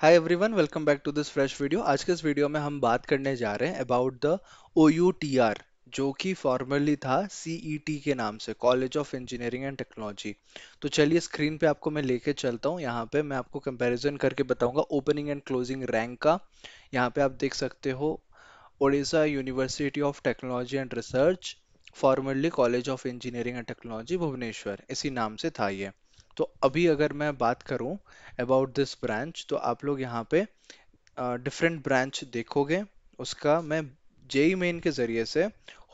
Hi everyone welcome back to this fresh video आज के इस वीडियो में हम बात करने जा रहे हैं अबाउट द ओ जो कि फॉर्मली था टी के नाम से college of engineering and technology तो चलिए स्क्रीन पे आपको मैं लेके चलता हूँ। यहाँ पे मैं आपको कंपैरिजन करके बताऊँगा ओपनिंग एंड क्लोजिंग रैंक का। यहाँ पे आप देख सकते हो Odisha university of technology and research formerly college of engineering and technology Bhubaneswar, इसी नाम से था ये। तो अभी अगर मैं बात करूँ अबाउट दिस ब्रांच तो आप लोग यहाँ पे डिफरेंट ब्रांच देखोगे। उसका मैं जेई मेन के ज़रिए से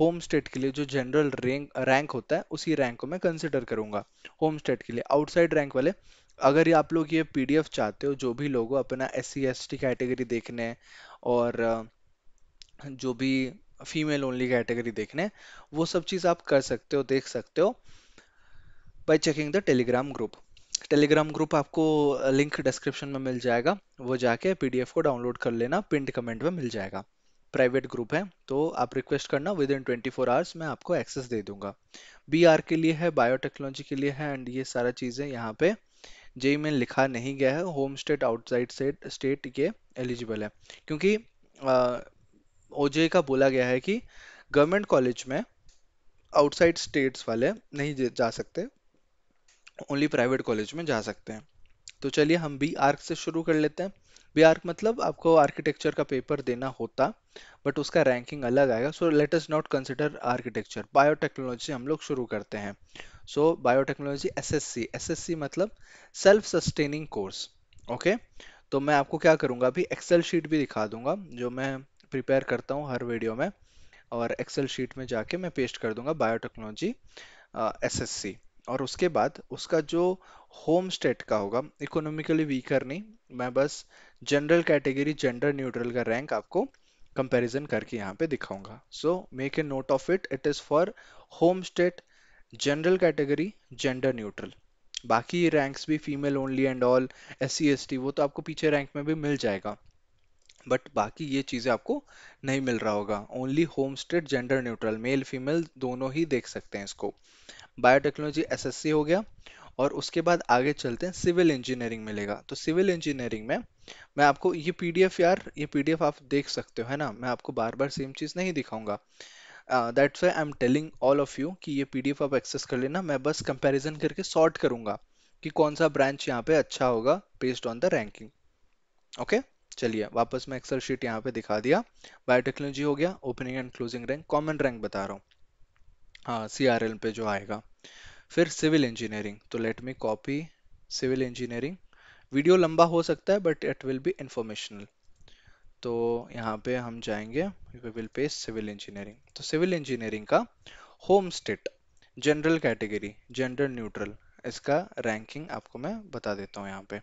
होम स्टेट के लिए जो जनरल रैंक रैंक होता है, उसी रैंक को मैं कंसिडर करूँगा होम स्टेट के लिए। आउटसाइड रैंक वाले, अगर ये आप लोग ये पीडीएफ चाहते हो, जो भी लोगो अपना S C S T category देखने और जो भी फीमेल ओनली कैटेगरी देखने, वो सब चीज़ आप कर सकते हो, देख सकते हो। By checking the Telegram group Telegram group आपको लिंक डिस्क्रिप्शन में मिल जाएगा। वो जाके पीडीएफ को डाउनलोड कर लेना पिंड कमेंट में मिल जाएगा। प्राइवेट ग्रुप है तो आप रिक्वेस्ट करना within twenty four hours मैं आपको एक्सेस दे दूँगा। बी आर के लिए है बायोटेक्नोलॉजी के लिए है एंड ये सारा चीज़ें यहाँ पे जेई में लिखा नहीं गया है। Home state outside state state ये एलिजिबल है। क्योंकि ओजे का बोला गया है कि गवर्नमेंट कॉलेज में आउटसाइड स्टेट्स वाले नहीं जा सकते। ओनली प्राइवेट कॉलेज में जा सकते हैं। तो चलिए हम बी आर्क से शुरू कर लेते हैं। बी आर्क मतलब आपको आर्किटेक्चर का पेपर देना होता बट उसका रैंकिंग अलग आएगा। So let us not consider architecture biotechnology से हम लोग शुरू करते हैं। सो बायोटेक्नोलॉजी एसएससी एसएससी मतलब सेल्फ सस्टेनिंग कोर्स ओके तो मैं आपको क्या करूँगा, अभी एक्सेल शीट भी दिखा दूँगा, जो मैं प्रिपेयर करता हूँ हर वीडियो में, और एक्सेल शीट में जाके मैं पेस्ट कर दूँगा बायोटेक्नोलॉजी एस एसएससी और उसके बाद उसका जो होम स्टेट का होगा इकोनॉमिकली वीकर नहीं, मैं बस जनरल कैटेगरी जेंडर न्यूट्रल का रैंक आपको कंपैरिजन करके यहाँ पे दिखाऊँगा। So make a note of it it is for home state general category gender neutral बाकी रैंक्स भी female only and all S C S T वो तो आपको पीछे रैंक में भी मिल जाएगा। बट बाकी ये चीज़ें आपको नहीं मिल रहा होगा। Only home state gender neutral male female दोनों ही देख सकते हैं इसको। बायोटेक्नोलॉजी एसएससी हो गया और उसके बाद आगे चलते हैं सिविल इंजीनियरिंग मिलेगा। तो सिविल इंजीनियरिंग में मैं आपको ये पीडीएफ यार, ये पीडीएफ आप देख सकते हो, है ना? मैं आपको बार बार सेम चीज़ नहीं दिखाऊँगा। That's why I am telling all of you कि ये पीडीएफ आप एक्सेस कर लेना। मैं बस कंपैरिजन करके सॉर्ट करूँगा कि कौन सा ब्रांच यहाँ पे अच्छा होगा based on the ranking okay चलिए, वापस मैं एक्सेल शीट यहाँ पे दिखा दिया। बायोटेक्नोलॉजी हो गया opening and closing rank common rank बता रहा हूँ। हाँ सी आर एल पे जो आएगा। फिर सिविल इंजीनियरिंग तो let me copy civil engineering video लंबा हो सकता है but it will be informational तो यहाँ पे हम जाएँगे we will paste civil engineering तो सिविल इंजीनियरिंग का home state general category gender neutral इसका रैंकिंग आपको मैं बता देता हूँ यहाँ पे।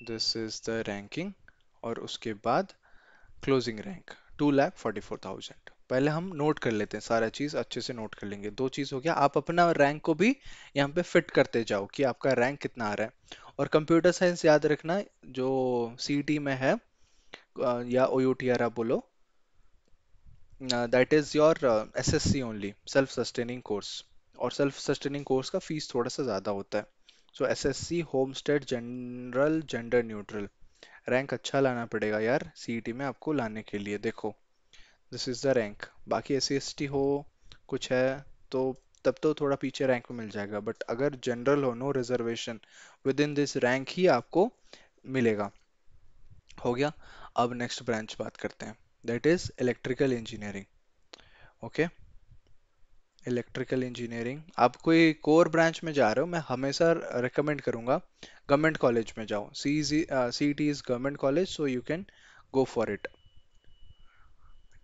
दिस इज़ द रैंकिंग और उसके बाद closing rank two lakh forty four thousand पहले हम नोट कर लेते हैं, सारा चीज़ अच्छे से नोट कर लेंगे। दो चीज़ हो गया, आप अपना रैंक को भी यहाँ पे फिट करते जाओ कि आपका रैंक कितना आ रहा है। और कंप्यूटर साइंस याद रखना, जो सीईटी में है या ओ यू टी आर आप बोलो that is your S S C only self sustaining course और सेल्फ सस्टेनिंग कोर्स का फ़ीस थोड़ा सा ज़्यादा होता है। So SSC home state general gender neutral rank अच्छा लाना पड़ेगा यार सीईटी में आपको लाने के लिए। देखो दिस इज़ द रैंक बाकी एस सी हो, कुछ है तो तब तो थोड़ा पीछे रैंक में मिल जाएगा। बट अगर जनरल हो no reservation within this rank ही आपको मिलेगा। हो गया? अब नेक्स्ट ब्रांच बात करते हैं। That is electrical engineering okay electrical engineering आप कोई कोर ब्रांच में जा रहे हो, मैं हमेशा रिकमेंड करूँगा गवर्नमेंट कॉलेज में जाओ। C C T is government college so you can go for it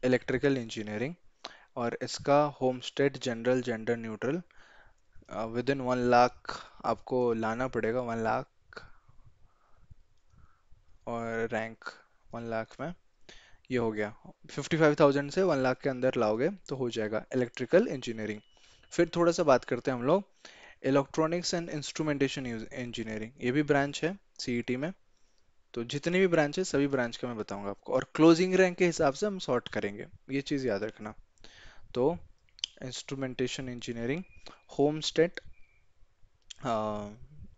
electrical engineering और इसका home state general gender neutral within one lakh आपको लाना पड़ेगा वन लाख और रैंक वन लाख में। ये हो गया। फिफ्टी फाइव थाउज़ेंड से वन लाख के अंदर लाओगे तो हो जाएगा इलेक्ट्रिकल इंजीनियरिंग फिर थोड़ा सा बात करते हैं हम लोग। इलेक्ट्रॉनिक्स एंड इंस्ट्रूमेंटेशन इंजीनियरिंग ये भी ब्रांच है सीईटी में। तो जितनी भी ब्रांच है, सभी ब्रांच का मैं बताऊँगा आपको। और क्लोजिंग रैंक के हिसाब से हम सॉर्ट करेंगे। ये चीज़ याद रखना। तो instrumentation engineering home state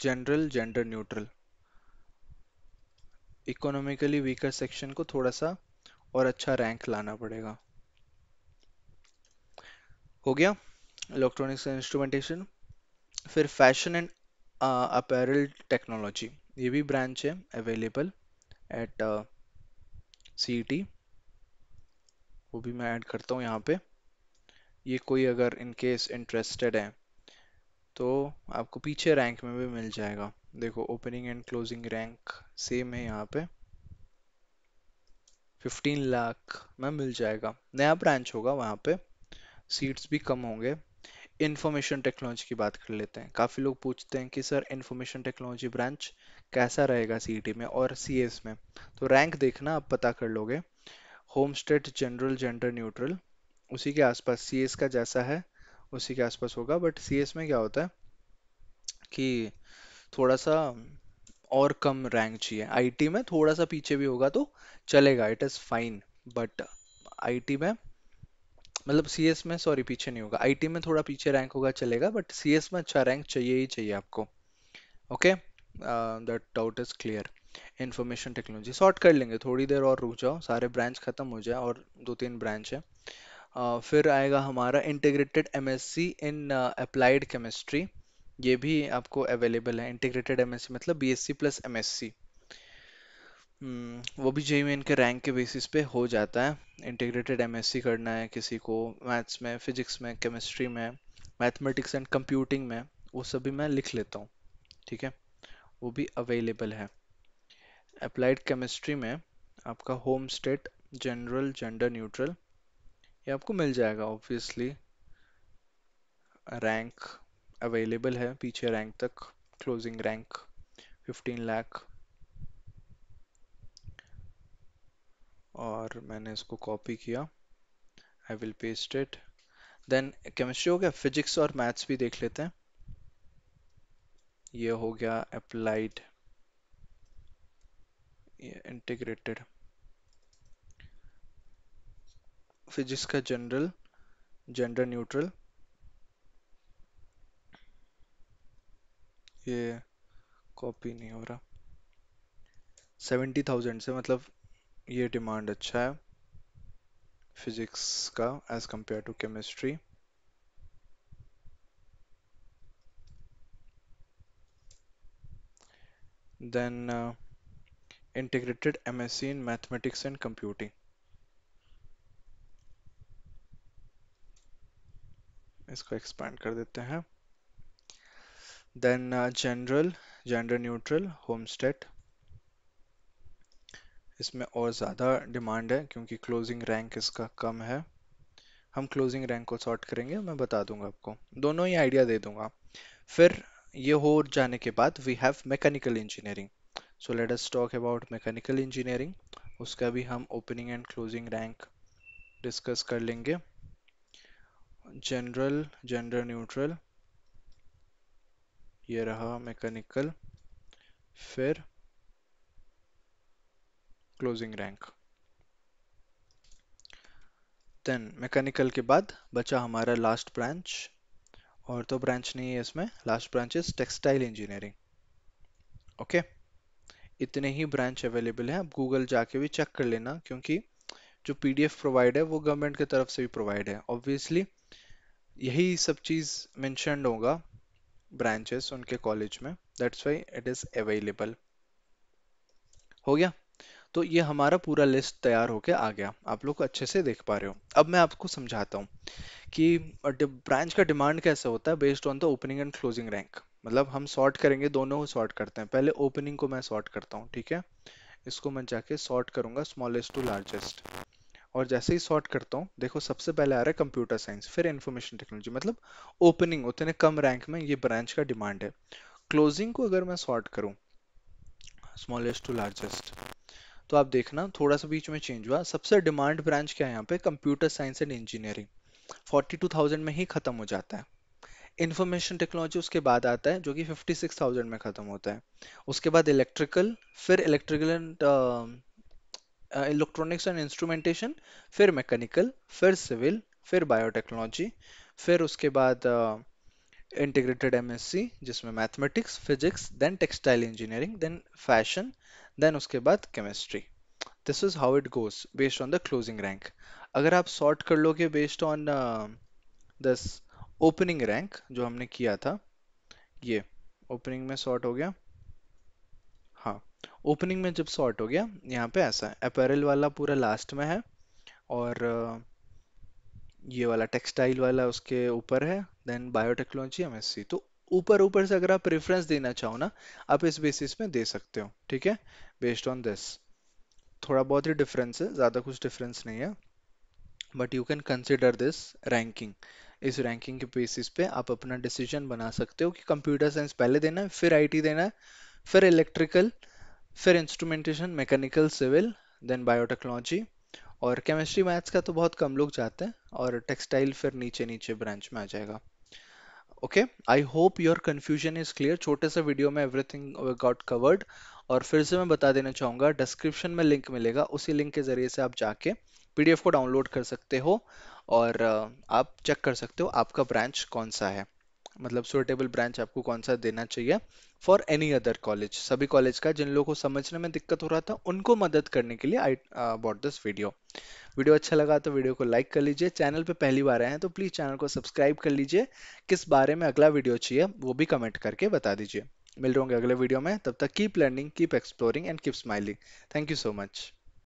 general gender neutral economically weaker section को थोड़ा सा और अच्छा रैंक लाना पड़ेगा। हो गया इलेक्ट्रॉनिक्स एंड इंस्ट्रूमेंटेशन फिर फ़ैशन एंड अपैरल टेक्नोलॉजी ये भी ब्रांच है अवेलेबल एट सी टी वो भी मैं ऐड करता हूँ यहाँ पे। ये कोई अगर इन केस इंटरेस्टेड है तो आपको पीछे रैंक में भी मिल जाएगा। देखो opening and closing rank same है यहाँ पे। 15 लाख में मिल जाएगा। नया ब्रांच होगा वहाँ पे। सीट्स भी कम होंगे। इंफॉर्मेशन टेक्नोलॉजी की बात कर लेते हैं। काफ़ी लोग पूछते हैं कि सर इंफॉर्मेशन टेक्नोलॉजी ब्रांच कैसा रहेगा सीईटी में और सीएस में? तो रैंक देखना, आप पता कर लोगे। Home state general gender neutral उसी के आसपास सीएस का जैसा है, उसी के आसपास होगा। बट सीएस में क्या होता है कि थोड़ा सा और कम रैंक चाहिए। आईटी में थोड़ा सा पीछे भी होगा तो चलेगा it is fine but IT में मतलब सीएस में सॉरी पीछे नहीं होगा। आईटी में थोड़ा पीछे रैंक होगा चलेगा बट सीएस में अच्छा रैंक चाहिए ही चाहिए आपको। Okay that doubt is clear information technology sort कर लेंगे थोड़ी देर और रुक जाओ सारे ब्रांच खत्म हो जाए और दो तीन ब्रांच है। Uh, फिर आएगा हमारा integrated MSc in applied chemistry ये भी आपको अवेलेबल है इंटीग्रेटेड एमएससी मतलब बीएससी प्लस एमएससी वो भी जेई मेन के रैंक के बेसिस पे हो जाता है। इंटीग्रेटेड एमएससी करना है किसी को मैथ्स में फिजिक्स में केमिस्ट्री में मैथमेटिक्स एंड कंप्यूटिंग में, वो सभी मैं लिख लेता हूँ, ठीक है? वो भी अवेलेबल है। अप्लाइड केमिस्ट्री में आपका home state general gender neutral ये आपको मिल जाएगा ऑब्वियसली रैंक अवेलेबल है पीछे रैंक तक क्लोजिंग रैंक 15 लाख और मैंने इसको कॉपी किया। I will paste it then chemistry हो गया फिजिक्स और मैथ्स भी देख लेते हैं। ये हो गया अप्लाइड इंटीग्रेटेड फिजिक्स का जनरल जेंडर न्यूट्रल ये कॉपी नहीं हो रहा। सेवेंटी थाउज़ेंड से मतलब ये डिमांड अच्छा है फिजिक्स का as compared to chemistry then integrated MSc in mathematics and computing इसको एक्सपैंड कर देते हैं। Then general gender neutral home state इसमें और ज़्यादा डिमांड है क्योंकि क्लोजिंग रैंक इसका कम है। हम क्लोजिंग रैंक को सॉर्ट करेंगे, मैं बता दूँगा आपको। दोनों ही आइडिया दे दूँगा। फिर ये हो जाने के बाद we have mechanical engineering so let us talk about mechanical engineering उसका भी हम opening and closing rank discuss कर लेंगे। जनरल जेंडर न्यूट्रल ये रहा मैकेनिकल फिर क्लोजिंग रैंक देन मैकेनिकल के बाद बचा हमारा लास्ट ब्रांच और तो ब्रांच नहीं है इसमें last branch is textile engineering okay इतने ही ब्रांच अवेलेबल हैं आप गूगल जाके भी चेक कर लेना, क्योंकि जो पीडीएफ प्रोवाइड है, वो गवर्नमेंट की तरफ़ से भी प्रोवाइड है. ऑब्वियसली यही सब चीज़ मेंशनड होगा ब्रांचेस उनके कॉलेज में. That's why it is available हो गया? तो ये हमारा पूरा लिस्ट तैयार होके आ गया. आप लोग अच्छे से देख पा रहे हो. अब मैं आपको समझाता हूँ कि ब्रांच का डिमांड कैसे होता है based on the opening and closing rank मतलब हम सॉर्ट करेंगे, दोनों को सॉर्ट करते हैं. पहले ओपनिंग को मैं सॉर्ट करता हूँ, ठीक है? इसको मैं जाके सॉर्ट करूँगा स्मॉलेस्ट टू लार्जेस्ट और जैसे ही सॉर्ट करता हूँ देखो सबसे पहले आ रहा है कंप्यूटर साइंस फिर इंफॉर्मेशन टेक्नोलॉजी मतलब ओपनिंग उतने कम रैंक में ये ब्रांच का डिमांड है। क्लोजिंग को अगर मैं सॉर्ट करूँ स्मॉलेस्ट टू लार्जेस्ट तो आप देखना थोड़ा सा बीच में चेंज हुआ। सबसे डिमांड ब्रांच क्या है यहाँ पे? कंप्यूटर साइंस एंड इंजीनियरिंग 42,000 में ही खत्म हो जाता है। इंफॉर्मेशन टेक्नोलॉजी उसके बाद आता है जो कि 56,000 में खत्म होता है। उसके बाद इलेक्ट्रिकल फिर electrical and electronics and instrumentation फिर मैकेनिकल फिर सिविल फिर बायोटेक्नोलॉजी फिर उसके बाद इंटीग्रेटेड एमएससी जिसमें mathematics physics then textile engineering then fashion then उसके बाद chemistry this is how it goes based on the closing rank अगर आप सॉर्ट कर लोगे based on this opening rank जो हमने किया था, ये ओपनिंग में सॉर्ट हो गया ओपनिंग में जब सॉर्ट हो गया, यहाँ पे ऐसा है अपैरल वाला पूरा लास्ट में है और ये वाला टेक्सटाइल वाला उसके ऊपर है देन बायोटेक्नोलॉजी एमएससी तो ऊपर ऊपर से अगर आप प्रेफरेंस देना चाहो ना, आप इस बेसिस में दे सकते हो, ठीक है? बेस्ड ऑन दिस थोड़ा बहुत ही डिफरेंस है, ज़्यादा कुछ डिफरेंस नहीं है but you can consider this ranking इस रैंकिंग के बेसिस पे आप अपना डिसीज़न बना सकते हो कि कंप्यूटर साइंस पहले देना है, फिर आईटी देना है, फिर इलेक्ट्रिकल फिर instrumentation mechanical civil then biotechnology और केमिस्ट्री मैथ्स का तो बहुत कम लोग जाते हैं और टेक्सटाइल फिर नीचे नीचे ब्रांच में आ जाएगा। Okay I hope your confusion is clear छोटे से वीडियो में एवरीथिंग गॉट कवर्ड और फिर से मैं बता देना चाहूँगा डिस्क्रिप्शन में लिंक मिलेगा। उसी लिंक के ज़रिए से आप जाके पीडीएफ को डाउनलोड कर सकते हो और आप चेक कर सकते हो आपका ब्रांच कौन सा है। मतलब सुटेबल ब्रांच आपको कौन सा देना चाहिए फॉर एनी अदर कॉलेज सभी कॉलेज का जिन लोगों को समझने में दिक्कत हो रहा था, उनको मदद करने के लिए I bought this video video अच्छा लगा तो वीडियो को लाइक कर लीजिए। चैनल पे पहली बार आए हैं तो प्लीज़ चैनल को सब्सक्राइब कर लीजिए। किस बारे में अगला वीडियो चाहिए, वो भी कमेंट करके बता दीजिए। मिल रहे अगले वीडियो में। तब तक keep learning keep exploring and keep smiling thank you so much